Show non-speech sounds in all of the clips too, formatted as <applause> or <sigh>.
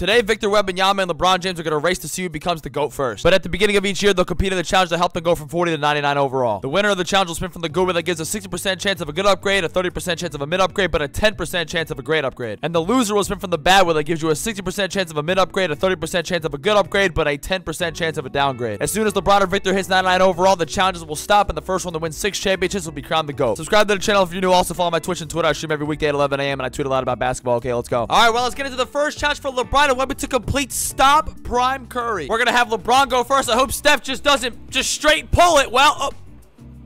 Today, Victor Wembanyama and LeBron James are going to race to see who becomes the GOAT first. But at the beginning of each year, they'll compete in the challenge to help them go from 40 to 99 overall. The winner of the challenge will spin from the GURA that gives a 60% chance of a good upgrade, a 30% chance of a mid upgrade, but a 10% chance of a great upgrade. And the loser will spin from the bad wheel that gives you a 60% chance of a mid upgrade, a 30% chance of a good upgrade, but a 10% chance of a downgrade. As soon as LeBron or Victor hits 99 overall, the challenges will stop, and the first one to win six championships will be crowned the GOAT. Subscribe to the channel if you're new. Also follow my Twitch and Twitter. I stream every weekday at 11 a.m. and I tweet a lot about basketball. Okay, let's go. All right, well, let's get into the first challenge for LeBron and Wemby to complete Stop Prime Curry. We're gonna have LeBron go first. I hope Steph just doesn't just straight pull it. Well, oh.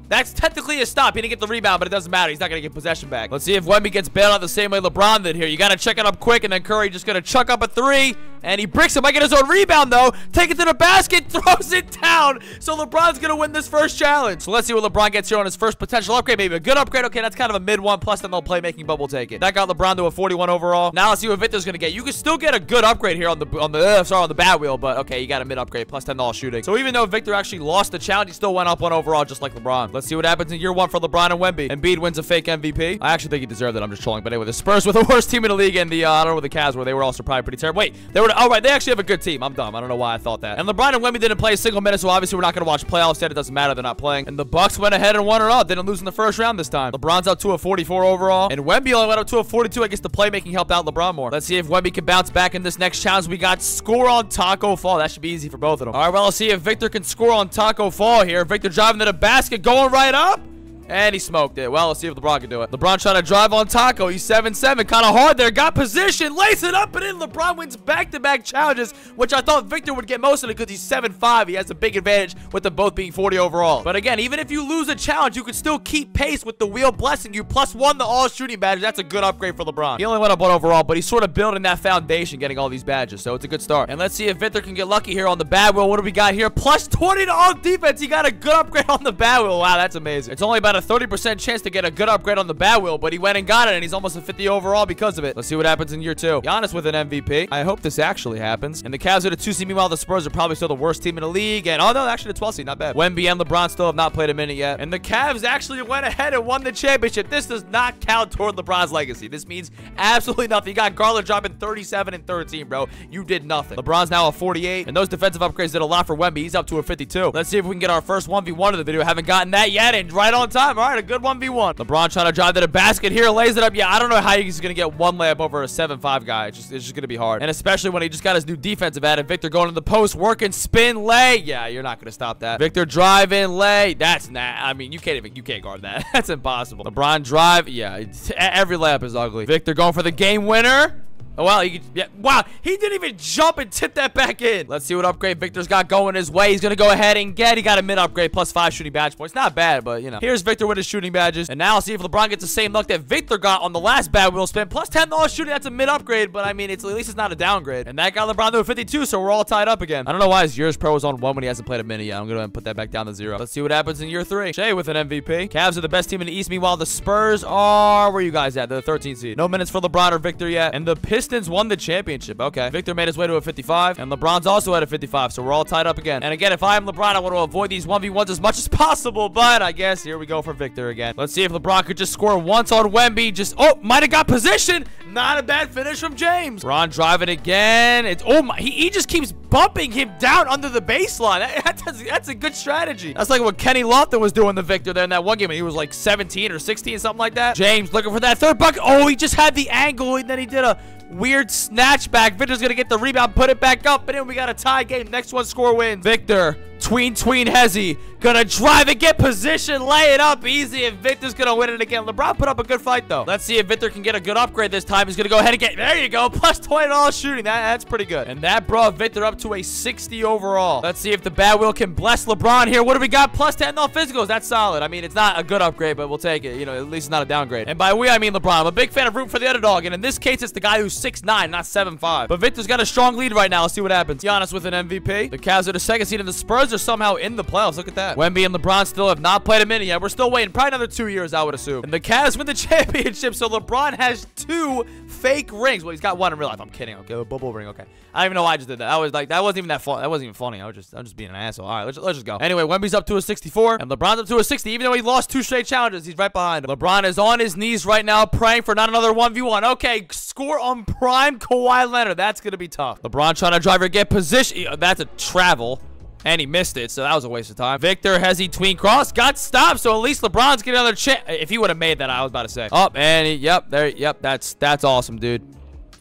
That's technically a stop. He didn't get the rebound, but it doesn't matter. He's not going to get possession back. Let's see if Wemby gets bailed out the same way LeBron did here. You got to check it up quick, and then Curry just going to chuck up a three, and he bricks him. I get his own rebound, though. Take it to the basket, <laughs> throws it down. So LeBron's going to win this first challenge. So let's see what LeBron gets here on his first potential upgrade. Maybe a good upgrade. Okay, that's kind of a mid one, plus then they'll playmaking, but we'll take it. That got LeBron to a 41 overall. Now let's see what Victor's going to get. You can still get a good upgrade here on the, on the uh, sorry, on the bad wheel, but okay, you got a mid upgrade, plus 10 all shooting. So even though Victor actually lost the challenge, he still went up one overall, just like LeBron. Let's see what happens in year one for LeBron and Wemby. Embiid wins a fake MVP. I actually think he deserved it. I'm just trolling. But anyway, the Spurs were the <laughs> worst team in the league, and the, uh, I don't know the Cavs were. They were also probably pretty terrible. Wait, they were, oh, right, they actually have a good team. I'm dumb. I don't know why I thought that. And LeBron and Wemby didn't play a single minute, so obviously we're not going to watch playoffs yet. It doesn't matter. They're not playing. And the Bucks went ahead and won it all. Didn't lose in the first round this time. LeBron's up to a 44 overall, and Wemby only went up to a 42. I guess the playmaking helped out LeBron more. Let's see if Wemby can bounce back in this next challenge. We got score on Taco Fall. That should be easy for both of them. All right, well, let's see if Victor can score on Taco Fall here. Victor driving to the basket, going right up. And he smoked it. Well, let's see if LeBron can do it. LeBron trying to drive on Taco. He's 7-7. Kind of hard there. Got position. Lace it up and in. LeBron wins back-to-back -back challenges, which I thought Victor would get most of it because he's 7-5. He has a big advantage with them both being 40 overall. But again, even if you lose a challenge, you can still keep pace with the wheel blessing you. Plus one, the all-shooting badge. That's a good upgrade for LeBron. He only went up one overall, but he's sort of building that foundation, getting all these badges. So it's a good start. And let's see if Victor can get lucky here on the bad wheel. What do we got here? Plus 20 to all defense. He got a good upgrade on the bad wheel. Wow, that's amazing. It's only about a 30% chance to get a good upgrade on the bad wheel, but he went and got it, and he's almost a 50 overall because of it. Let's see what happens in year two. Giannis with an MVP. I hope this actually happens. And the Cavs are the two seed. Meanwhile, the Spurs are probably still the worst team in the league. And, oh, no, actually the 12 seed. Not bad. Wemby and LeBron still have not played a minute yet. And the Cavs actually went ahead and won the championship. This does not count toward LeBron's legacy. This means absolutely nothing. You got Garland dropping 37 and 13, bro. You did nothing. LeBron's now a 48. And those defensive upgrades did a lot for Wemby. He's up to a 52. Let's see if we can get our first 1v1 of the video. Haven't gotten that yet. And right on time. All right, a good 1v1. LeBron trying trying to drive to the basket here. Lays it up. Yeah, I don't know how he's going to get one layup over a 7-5 guy. It's just, it's just going to be hard. And especially when he just got his new defensive added. Victor going to the post, working, spin, lay. Yeah, you're not going to stop that. Victor driving, lay. That's not. I mean, you can't even, you can't guard that. <laughs> That's impossible. LeBron drive. Yeah, every layup is ugly. Victor going for the game winner. Oh, he, yeah, wow, he didn't even jump and tip that back in. Let's see what upgrade Victor's got going his way. He's going to go ahead and get, he got a mid upgrade plus five shooting badge points. Not bad, but, you know. Here's Victor with his shooting badges. And now, see if LeBron gets the same luck that Victor got on the last bad wheel spin. Plus 10 all shooting, that's a mid upgrade, but, I mean, it's at least it's not a downgrade. And that got LeBron to a 52, so we're all tied up again. I don't know why his years pro is on one when he hasn't played a minute yet. I'm going to put that back down to zero. Let's see what happens in year three. Shai with an MVP. Cavs are the best team in the East. Meanwhile, the Spurs are, where are you guys at? They're the 13th seed. No minutes for LeBron or Victor yet. And the Pistons won the championship. Okay. Victor made his way to a 55, and LeBron's also at a 55, so we're all tied up again. And again, if I'm LeBron, I want to avoid these 1v1s as much as possible, but I guess here we go for Victor again. Let's see if LeBron could just score once on Wemby. Just, oh, might have got position. Not a bad finish from James. Bron driving again. It's, oh my, he, he just keeps bumping him down under the baseline. That, <laughs> that's, that's a good strategy. That's like what Kenny Lofton was doing to Victor there in that one game. He was like 17 or 16, something like that. James looking for that third bucket. Oh, he just had the angle, and then he did a Weird snatchback. Victor's going to get the rebound, put it back up, and then we got a tie game. Next one score wins. Victor Tween, tween, hesi. Gonna drive and get position, lay it up easy, and Victor's gonna win it again. LeBron put up a good fight, though. Let's see if Victor can get a good upgrade this time. He's gonna go ahead and get, there you go, <laughs> plus 20 all shooting. That, that's pretty good. And that brought Victor up to a 60 overall. Let's see if the bad wheel can bless LeBron here. What do we got? Plus 10 all physicals. That's solid. I mean, it's not a good upgrade, but we'll take it. You know, at least it's not a downgrade. And by we, I mean LeBron. I'm a big fan of rooting for the underdog, and in this case, it's the guy who's 6'9", not 7'5". But Victor's got a strong lead right now. Let's see what happens. Giannis with an MVP. The Cavs are the second seed, and the Spurs are somehow in the playoffs. Look at that. Wemby and LeBron still have not played a minute yet. We're still waiting. Probably another two years, I would assume. And the Cavs win the <laughs> championship, so LeBron has two fake rings. Well, he's got one in real life. I'm kidding. Okay, a bubble ring. Okay. I don't even know why I just did that. I was like, that wasn't even that fun. That wasn't even funny. I was just, I'm just being an ass. asshole. All right, let's, let's just go. Anyway, Wemby's up to a 64, and LeBron's up to a 60. Even though he lost two straight challenges, he's right behind him. LeBron is on his knees right now, praying for not another 1v1. Okay, score on prime Kawhi Leonard. That's to be tough. LeBron trying to drive or get position. That's a travel. And he missed it, so that was a waste of time. Victor hesi tween cross, got stopped, so at least LeBron's getting another chance. If he would have made that, I was about to say. Oh, and he, yep, there, yep, that's that's awesome, dude.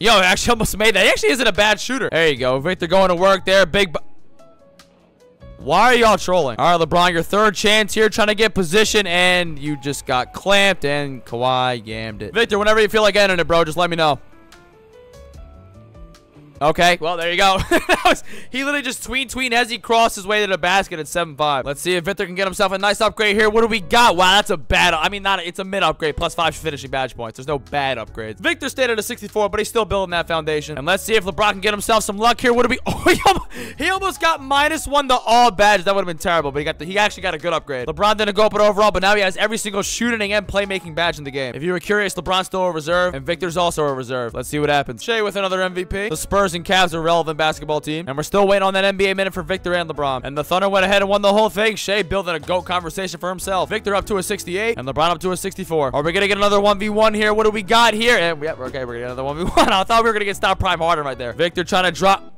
Yo, actually almost made that. He actually isn't a bad shooter. There you go. Victor going to work there. Big. Why are y'all trolling? All right, LeBron, your third chance here, trying to get position, and you just got clamped, and Kawhi yammed it. Victor, whenever you feel like ending it, bro, just let me know. Okay, well, there you go. <laughs> was, he literally just tween tween as he crossed his way to the basket at 7-5. Let's see if Victor can get himself a nice upgrade here. What do we got? Wow, that's a bad... I mean, not a, it's a mid upgrade, plus 5 finishing badge points. There's no bad upgrades. Victor stayed at a 64, but he's still building that foundation. And let's see if LeBron can get himself some luck here. What do we... <laughs> Oh, he almost, he almost got minus one to all badges. That would have been terrible, but he got the, he actually got a good upgrade. LeBron didn't go up it overall, but now he has every single shooting and playmaking badge in the game. If you were curious, LeBron's still a reserve, and Victor's also a reserve. Let's see what happens. Shai with another MVP. The Spurs and Cavs are relevant basketball team. And we're still waiting on that NBA minute for Victor and LeBron. And the Thunder went ahead and won the whole thing. Shai building a GOAT conversation for himself. Victor up to a 68 and LeBron up to a 64. Are we going to get another 1v1 here? What do we got here? And, yep, okay, we're going to get another 1v1. <laughs> I thought we were going to get stop Prime Harden right there. Victor trying to drop.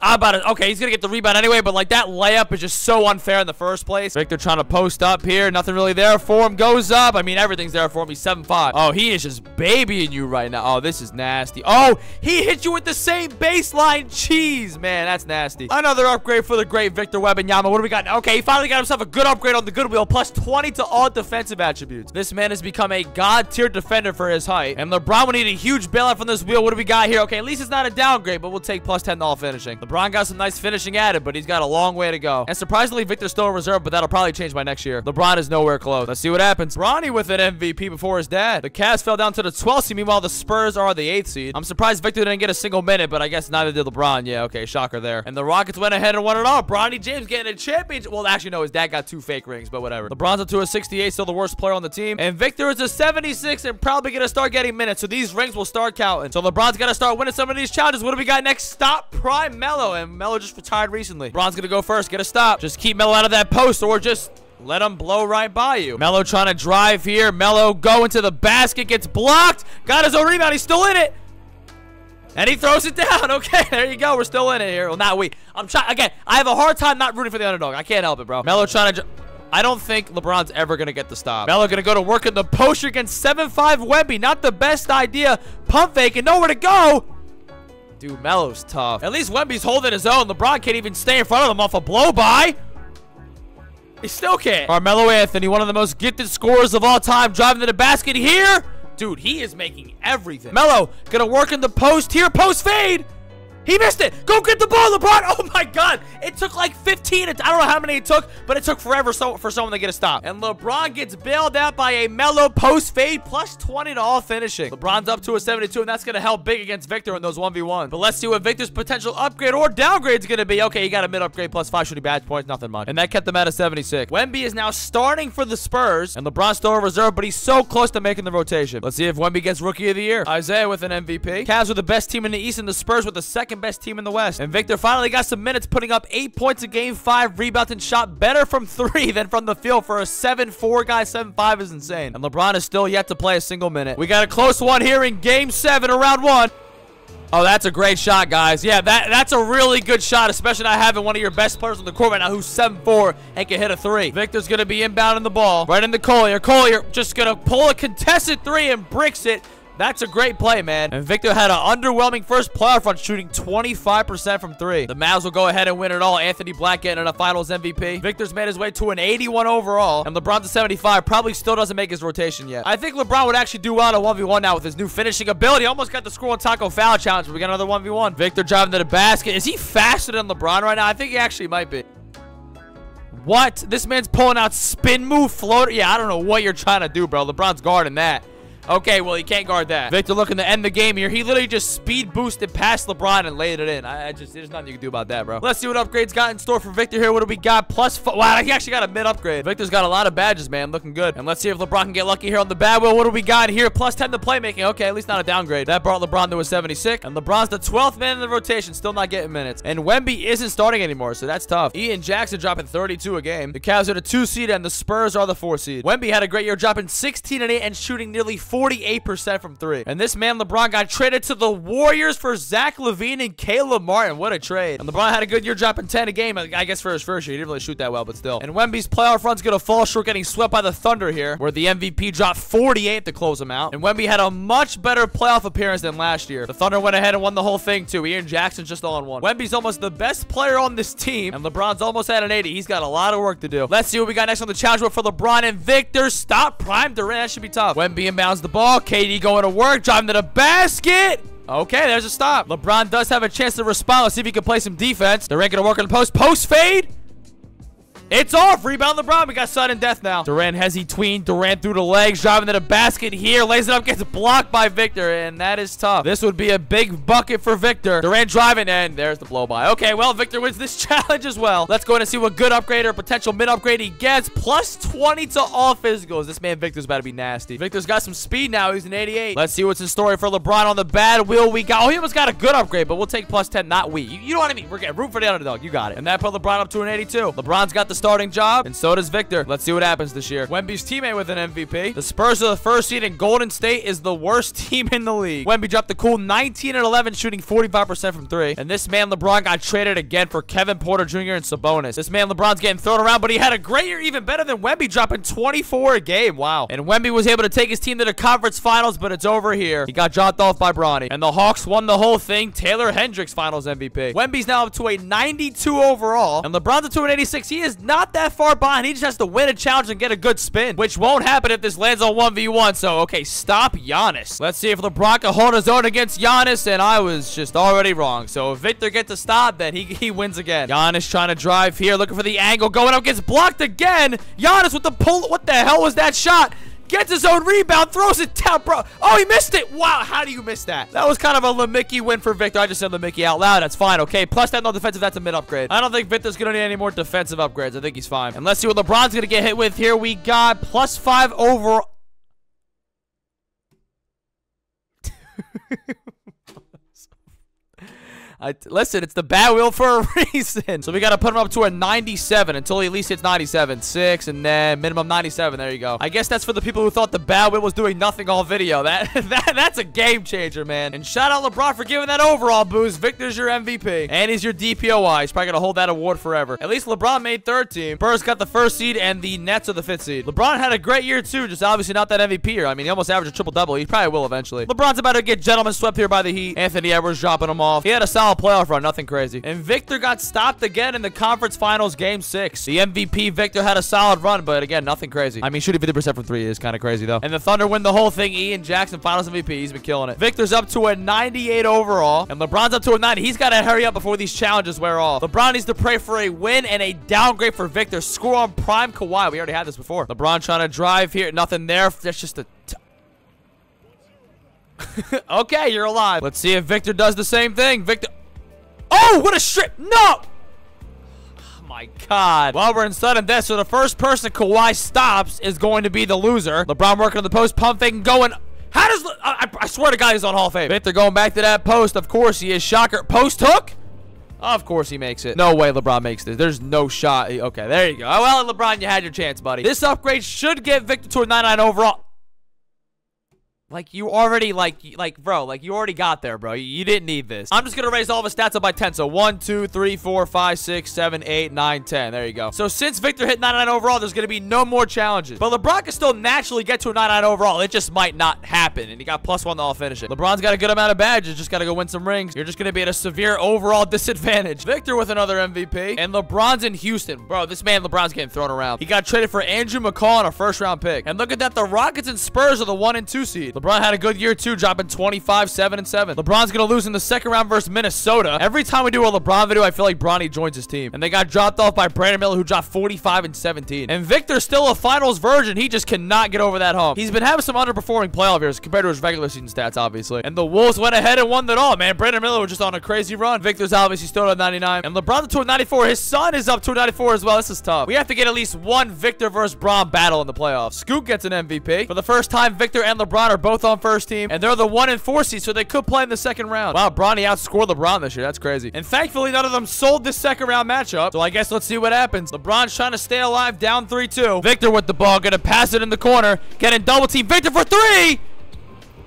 About to, okay, he's going to get the rebound anyway, but like that layup is just so unfair in the first place. Victor trying to post up here. Nothing really there for him. Goes up. I mean, everything's there for him. He's 7'5". Oh, he is just babying you right now. Oh, this is nasty. Oh, he hit you with the same baseline cheese. Man, that's nasty. Another upgrade for the great Victor Wembanyama. What do we got? Okay, he finally got himself a good upgrade on the Goodwill, plus 20 to all defensive attributes. This man has become a god-tier defender for his height. And LeBron will need a huge bailout from this wheel. What do we got here? Okay, at least it's not a downgrade, but we'll take plus 10 to all finishing. LeBron got some nice finishing at it, but he's got a long way to go. And surprisingly, Victor's still in reserve, but that'll probably change by next year. LeBron is nowhere close. Let's see what happens. Bronny with an MVP before his dad. The Cavs fell down to the 12th seed. Meanwhile, the Spurs are the 8th seed. I'm surprised Victor didn't get a single minute, but I guess neither did LeBron. Yeah, okay, shocker there. And the Rockets went ahead and won it all. Bronny James getting a championship. Well, actually, no, his dad got two fake rings, but whatever. LeBron's up to a 68, still the worst player on the team. And Victor is a 76 and probably going to start getting minutes, so these rings will start counting. So LeBron's got to start winning some of these challenges. What do we got next? Stop Prime Melo. And Melo just retired recently. Bron's gonna go first. Get a stop. Just keep Melo out of that post or just let him blow right by you. Melo trying to drive here. Melo going to the basket. Gets blocked. Got his own rebound. He's still in it. And he throws it down. <laughs> Okay, there you go. We're still in it here. Well, not we. I'm trying. Again, I have a hard time not rooting for the underdog. I can't help it, bro. Melo trying to... I don't think LeBron's ever going to get the stop. Melo going to go to work in the post against 7-5 Wemby. Not the best idea. Pump fake and nowhere to go. Dude, Melo's tough. At least Wemby's holding his own. LeBron can't even stay in front of him off a blow-by. He still can't. Carmelo Anthony, one of the most gifted scorers of all time, driving to the basket here. Dude, he is making everything. Melo, gonna work in the post here. Post fade. He missed it. Go get the ball, LeBron. <laughs> Oh my God. It took like 15. I don't know how many it took, but it took forever so for someone to get a stop. And LeBron gets bailed out by a Melo post fade plus 20 to all finishing. LeBron's up to a 72, and that's going to help big against Victor in those 1v1. But let's see what Victor's potential upgrade or downgrade is going to be. Okay, he got a mid upgrade plus 5 shooting badge points. Nothing much. And that kept him at a 76. Wemby is now starting for the Spurs, and LeBron's still a reserve, but he's so close to making the rotation. Let's see if Wemby gets Rookie of the Year. Isaiah with an MVP. Cavs were the best team in the East, and the Spurs with the second second best team in the West. And Victor finally got some minutes, putting up eight points in game five, rebounds and shot better from <laughs> three than from the field for a 7-4 guy. 7-5 is insane. And LeBron is still yet to play a single minute. We got a close one here in game seven of round one. Oh, that's a great shot, guys. Yeah, that that's a really good shot, especially not having one of your best players on the court right now who's 7-4 and can hit a three. Victor's going to be inbounding the ball right into Collier. Collier just going to pull a contested three and bricks it. That's a great play, man. And Victor had an underwhelming first playoff run, shooting 25% from three. The Mavs will go ahead and win it all. Anthony Black getting a finals MVP. Victor's made his way to an 81 overall. And LeBron's a 75. Probably still doesn't make his rotation yet. I think LeBron would actually do well in a 1v1 now with his new finishing ability. Almost got the score on Taco Fall challenge. We got another 1v1. Victor driving to the basket. Is he faster than LeBron right now? I think he actually might be. What? This man's pulling out spin move floater? Yeah, I don't know what you're trying to do, bro. LeBron's guarding that. Okay, well, he can't guard that. Victor looking to end the game here. He literally just speed boosted past LeBron and laid it in. I, I just, there's nothing you can do about that, bro. Let's see what upgrades got in store for Victor here. What do we got? Plus, wow, he actually got a mid upgrade. Victor's got a lot of badges, man. Looking good. And let's see if LeBron can get lucky here on the bad wheel. What do we got here? Plus 10 to playmaking. Okay, at least not a downgrade. That brought LeBron to a 76. And LeBron's the 12th man in the rotation, still not getting minutes. And Wemby isn't starting anymore, so that's tough. Ian Jackson dropping 32 a game. The Cavs are the two seed, and the Spurs are the four seed. Wemby had a great year, dropping 16 and 8 and shooting nearly 48% from three. And this man, LeBron, got traded to the Warriors for Zach LaVine and Caleb Martin. What a trade. And LeBron had a good year, dropping 10 a game. I guess for his first year, he didn't really shoot that well, but still. And Wemby's playoff run's gonna fall short, getting swept by the Thunder here, where the MVP dropped 48 to close him out. And Wemby had a much better playoff appearance than last year. The Thunder went ahead and won the whole thing, too. Ian Jackson's just all on one. Wemby's almost the best player on this team, and LeBron's almost at an 80. He's got a lot of work to do. Let's see what we got next on the challenge board for LeBron and Victor. Stop Prime Durant. That should be tough. Wemby inbounds the ball. KD going to work, driving to the basket. Okay, there's a stop. LeBron does have a chance to respond. Let's see if he can play some defense. Durant gonna work on the post. Post fade. It's off. Rebound LeBron. We got sudden death now. Durant hesi tween. Durant through the legs. Driving to the basket here. Lays it up. Gets blocked by Victor. And that is tough. This would be a big bucket for Victor. Durant driving. And there's the blow by. Okay, well, Victor wins this <laughs> challenge as well. Let's go in and see what good upgrade or potential mid upgrade he gets. Plus 20 to all physicals. This man Victor's about to be nasty. Victor's got some speed now. He's an 88. Let's see what's in story for LeBron on the bad wheel. We got. Oh, he almost got a good upgrade, but we'll take plus 10. Not we. You, you know what I mean? We're getting root for the underdog. You got it. And that put LeBron up to an 82. LeBron's got the starting job, and so does Victor. Let's see what happens this year. Wemby's teammate with an MVP. The Spurs are the first seed, and Golden State is the worst <laughs> team in the league. Wemby dropped the cool 19 and 11, shooting 45% from three. And this man, LeBron, got traded again for Kevin Porter Jr. and Sabonis. This man, LeBron's getting thrown around, but he had a great year, even better than Wemby, dropping 24 a game. Wow. And Wemby was able to take his team to the conference finals, but it's over here. He got dropped off by Bronny. And the Hawks won the whole thing. Taylor Hendricks finals MVP. Wemby's now up to a 92 overall, and LeBron's up to an 86. He is not that far behind. He just has to win a challenge and get a good spin, which won't happen if this lands on 1v1. So, okay, stop Giannis. Let's see if LeBron can hold his own against Giannis, and I was just already wrong. So, if Victor gets a stop, then he, he wins again. Giannis trying to drive here, looking for the angle, going up, gets blocked again. Giannis with the pull. What the hell was that shot? Gets his own rebound, throws it down, bro. Oh, he missed it. Wow, how do you miss that? That was kind of a Lamicki win for Victor. I just said Lamicki out loud. That's fine, okay? Plus that no defensive, that's a mid upgrade. I don't think Victor's going to need any more defensive upgrades. I think he's fine. And let's see what LeBron's going to get hit with here. We got plus five overall. <laughs> I, listen, it's the bad wheel for a <laughs> reason. So we got to put him up to a 97 until he at least hits 97. Six, and then minimum 97. There you go. I guess that's for the people who thought the bad wheel was doing nothing all video. <laughs> That, that That's a game changer, man. And shout out LeBron for giving that overall boost. Victor's your MVP. And he's your DPOY. He's probably going to hold that award forever. At least LeBron made third team. Spurs got the first seed, and the Nets are the fifth seed. LeBron had a great year, too. Just obviously not that MVP year. I mean, he almost averaged a triple-double. He probably will eventually. LeBron's about to get gentlemen swept here by the Heat. Anthony Edwards dropping him off. He had a solid playoff run, nothing crazy. And Victor got stopped again in the conference finals game six. The MVP Victor had a solid run, but again, nothing crazy. I mean, shooting 50% from three is kind of crazy, though. And the Thunder win the whole thing. Ian Jackson, finals MVP. He's been killing it. Victor's up to a 98 overall, and LeBron's up to a 90. He's got to hurry up before these challenges wear off. LeBron needs to pray for a win and a downgrade for Victor. Score on prime Kawhi. We already had this before. LeBron trying to drive here. Nothing there. That's just a <laughs> okay, you're alive. Let's see if Victor does the same thing. Victor. Oh, what a strip. No. Oh my God. Well, we're in sudden death, so the first person Kawhi stops is going to be the loser. LeBron working on the post, pump fake, going... How does... I, I swear to God he's on Hall of Fame. Victor going back to that post. Of course he is. Shocker. Post hook? Of course he makes it. No way LeBron makes this. There's no shot. Okay, there you go. Oh well, LeBron, you had your chance, buddy. This upgrade should get Victor to a 99 overall. Like, you already, like, like, bro, like, you already got there, bro. You, didn't need this. I'm just gonna raise all the stats up by 10. So, 1, 2, 3, 4, 5, 6, 7, 8, 9, 10. There you go. So, since Victor hit 99 overall, there's gonna be no more challenges. But LeBron can still naturally get to a 99 overall. It just might not happen. And he got plus one to all finish it. LeBron's got a good amount of badges. Just gotta go win some rings. You're just gonna be at a severe overall <laughs> disadvantage. Victor with another MVP. And LeBron's in Houston. Bro, this man, LeBron's getting thrown around. He got traded for Andrew McCall on a first round pick. And look at that. The Rockets and Spurs are the one and two seed. LeBron had a good year too, dropping 25, 7, and 7. LeBron's gonna lose in the second round versus Minnesota. Every time we do a LeBron video, I feel like Bronny joins his team. And they got dropped off by Brandon Miller, who dropped 45 and 17. And Victor's still a finals virgin. He just cannot get over that hump. He's been having some underperforming playoff years compared to his regular season stats, obviously. And the Wolves went ahead and won it all, man. Brandon Miller was just on a crazy run. Victor's obviously still at 99. And LeBron's to 94. His son is up to 94 as well. This is tough. We have to get at least one Victor versus Bron battle in the playoffs. Scoot gets an MVP. For the first time, Victor and LeBron are both on first team. And they're the one and four seed, so they could play in the second round. Wow, Bronny outscored LeBron this year. That's crazy. And thankfully, none of them sold this second round matchup. So I guess let's see what happens. LeBron's trying to stay alive, down 3-2. Victor with the ball, gonna pass it in the corner. Getting double team. Victor for three!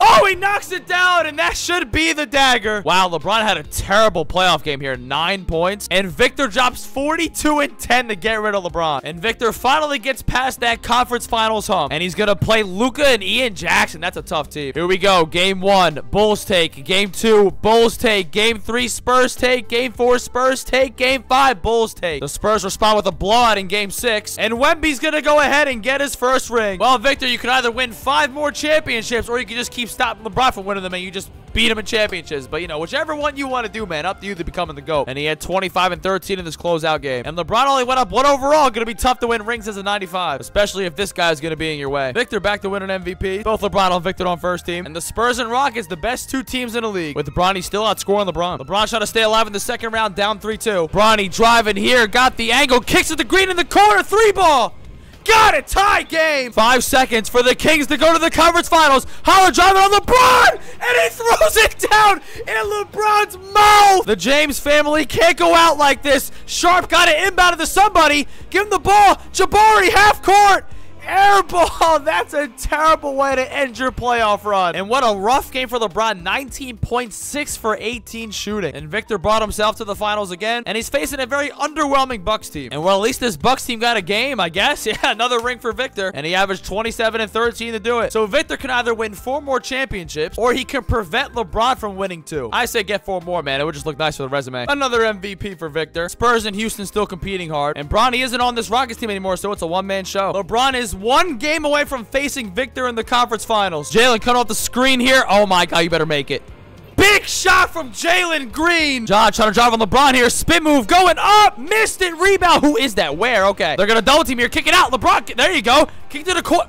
Oh, he knocks it down, and that should be the dagger. Wow, LeBron had a terrible playoff game here. Nine points. And Victor drops 42 and 10 to get rid of LeBron. And Victor finally gets past that conference finals hump. And he's going to play Luka and Ian Jackson. That's a tough team. Here we go. Game one, Bulls take. Game two, Bulls take. Game three, Spurs take. Game four, Spurs take. Game five, Bulls take. The Spurs respond with a blowout in game six. And Wemby's going to go ahead and get his first ring. Well, Victor, you can either win five more championships or you can just keep stop LeBron from winning them and you just beat him in championships. But, you know, whichever one you want to do, man, up to you to becoming the GOAT. And he had 25 and 13 in this closeout game. And LeBron only went up one overall. Going to be tough to win rings as a 95, especially if this guy's going to be in your way. Victor back to win an MVP. Both LeBron and Victor on first team. And the Spurs and Rockets, the best two teams in the league. With Bronny still outscoring LeBron. LeBron trying to stay alive in the second round, down 3-2. Bronny driving here, got the angle, kicks at the green in the corner, three ball. Got it! Tie game! Five seconds for the Kings to go to the conference finals. Holler driving on LeBron! And he throws it down in LeBron's mouth! The James family can't go out like this. Sharpe got it inbounded to somebody. Give him the ball. Jabari, half court. Air ball. <laughs> That's a terrible way to end your playoff run. And what a rough game for LeBron. 19.6 for 18 shooting. And Victor brought himself to the finals again. And he's facing a very underwhelming Bucks team. And well, at least this Bucks team got a game, I guess. <laughs> Yeah, another ring for Victor. And he averaged 27 and 13 to do it. So Victor can either win four more championships or he can prevent LeBron from winning two. I say get four more, man. It would just look nice for the resume. Another MVP for Victor. Spurs and Houston still competing hard. And Bronny isn't on this Rockets team anymore, so it's a one-man show. LeBron is one game away from facing Victor in the conference finals. Jalen cut off the screen here. Oh my god, you better make it. Big shot from Jalen Green. John trying to drive on LeBron here. Spin move going up. Missed it. Rebound. Who is that? Where? Okay. They're going to double team here. Kick it out. LeBron. There you go. Kick to the court.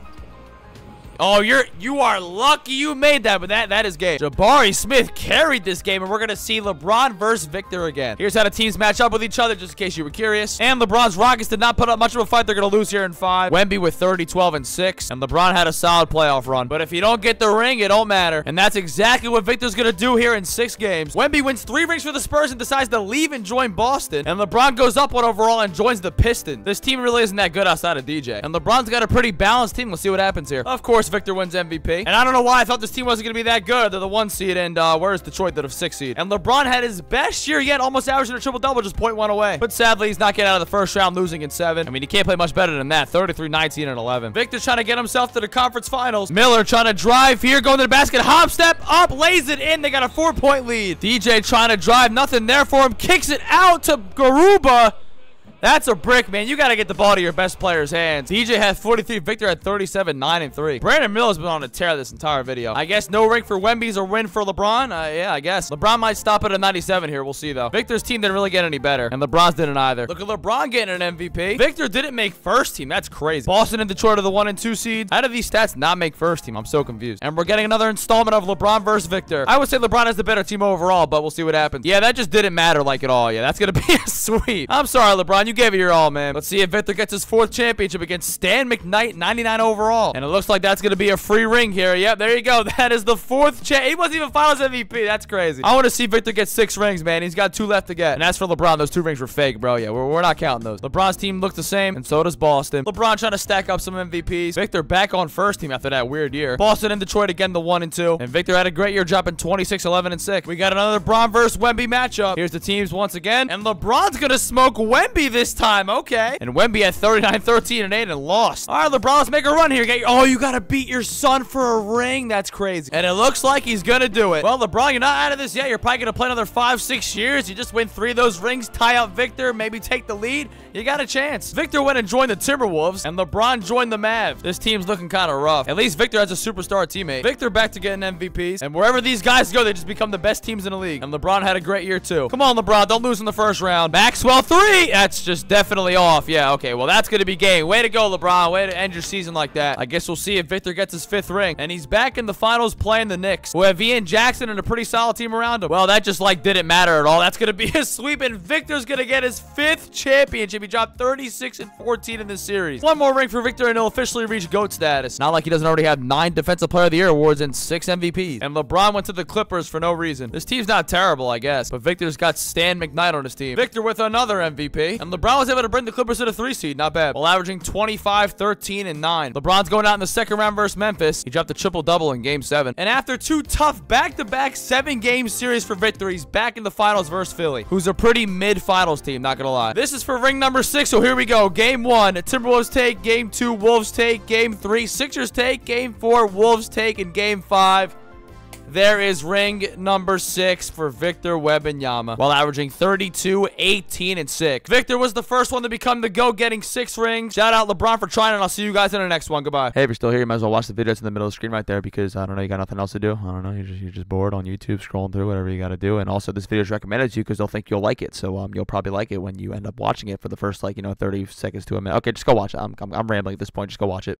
Oh, you're you are lucky you made that, but that that is game. Jabari Smith carried this game, and we're gonna see LeBron versus Victor again. Here's how the teams match up with each other, just in case you were curious. And LeBron's Rockets did not put up much of a fight. They're gonna lose here in five. Wemby with 30, 12, and six, and LeBron had a solid playoff run. But if you don't get the ring, it don't matter. And that's exactly what Victor's gonna do here in six games. Wemby wins three rings for the Spurs and decides to leave and join Boston. And LeBron goes up one overall and joins the Pistons. This team really isn't that good outside of DJ. And LeBron's got a pretty balanced team. Let's see what happens here. Of course, Victor wins MVP. And I don't know why I thought this team wasn't going to be that good. They're the one seed, and uh, where's Detroit? They're the six seed. And LeBron had his best year yet, almost averaging a triple-double, just one away. But sadly, he's not getting out of the first round, losing in seven. I mean, he can't play much better than that. 33, 19, and 11. Victor's trying to get himself to the conference finals. Miller trying to drive here, going to the basket. Hop step up, lays it in. They got a four-point lead. DJ trying to drive, nothing there for him. Kicks it out to Garuba. That's a brick, man. You got to get the ball to your best player's hands. DJ had 43. Victor had 37, 9, and 3. Brandon Miller's been on a tear this entire video. I guess no ring for Wemby's or win for LeBron. Uh, yeah, I guess. LeBron might stop at a 97 here. We'll see, though. Victor's team didn't really get any better, and LeBron's didn't either. Look at LeBron getting an MVP. Victor didn't make first team. That's crazy. Boston and Detroit are the 1 and 2 seeds. How do these stats not make first team? I'm so confused. And we're getting another installment of LeBron versus Victor. I would say LeBron has the better team overall, but we'll see what happens. Yeah, that just didn't matter like at all. Yeah, that's going <laughs> to be a sweep. I'm sorry, LeBron. You gave it your all, man. Let's see if Victor gets his fourth championship against Stan McKnight, 99 overall. And it looks like that's going to be a free ring here. Yep, there you go. <laughs> That is the fourth champ. He wasn't even finals MVP. That's crazy. I want to see Victor get six rings, man. He's got two left to get. And as for LeBron, those two rings were fake, bro. Yeah, we're, we're not counting those. LeBron's team looked the same, and so does Boston. LeBron trying to stack up some MVPs. Victor back on first team after that weird year. Boston and Detroit again, the one and two. And Victor had a great year, dropping 26, 11, and 6. We got another Bron versus Wemby matchup. Here's the teams once again. And LeBron's going to smoke Wemby this this time. Okay. And Wemby at 39, 13, and 8 and lost. All right, LeBron, let's make a run here. Get your, oh, you got to beat your son for a ring. That's crazy. And it looks like he's going to do it. Well, LeBron, you're not out of this yet. You're probably going to play another five, six years. You just win three of those rings, tie out Victor, maybe take the lead. You got a chance. Victor went and joined the Timberwolves, and LeBron joined the Mavs. This team's looking kind of rough. At least Victor has a superstar teammate. Victor back to getting MVPs, and wherever these guys go, they just become the best teams in the league. And LeBron had a great year, too. Come on, LeBron. Don't lose in the first round. Maxwell, three. That's just definitely off. Yeah, okay. Well, that's going to be game. Way to go, LeBron. Way to end your season like that. I guess we'll see if Victor gets his fifth ring. And he's back in the finals playing the Knicks, who have Ian Jackson and a pretty solid team around him. Well, that just, like, didn't matter at all. That's going to be <laughs> a sweep, and Victor's going to get his fifth championship. He dropped 36 and 14 in this series. One more ring for Victor, and he'll officially reach GOAT status. Not like he doesn't already have nine Defensive Player of the Year awards and six MVPs. And LeBron went to the Clippers for no reason. This team's not terrible, I guess, but Victor's got Stan McKnight on his team. Victor with another MVP, and LeBron was able to bring the Clippers to the three seed. Not bad. While averaging 25, 13, and 9. LeBron's going out in the second round versus Memphis. He dropped a triple-double in Game 7. And after two tough back-to-back seven-game series for victories, back in the finals versus Philly, who's a pretty mid-finals team, not gonna lie. This is for ring number six, so here we go. Game one, Timberwolves take. Game two, Wolves take. Game three, Sixers take. Game four, Wolves take. And game five, there is ring number six for Victor Wembanyama while averaging 32, 18, and 6. Victor was the first one to become the GOAT, getting six rings. Shout out LeBron for trying, and I'll see you guys in the next one. Goodbye. Hey, if you're still here, you might as well watch the videos in the middle of the screen right there because, I don't know, you got nothing else to do. I don't know, you're just, you're just bored on YouTube, scrolling through whatever you got to do. And also, this video is recommended to you because they'll think you'll like it. So, um, you'll probably like it when you end up watching it for the first, like, you know, 30 seconds to a minute. Okay, just go watch it. I'm, I'm, I'm rambling at this point. Just go watch it.